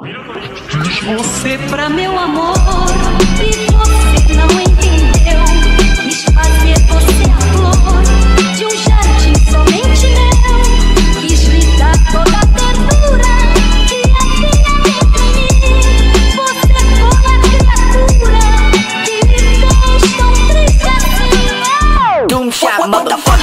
Você pra meu amor e você não entendeu. Quis fazer você a flor de um jardim somente meu. Quis lhe dar toda a ternura que havia entre mim. Você foi a criatura que me fez tão triste assim. Não chama, motherfucker.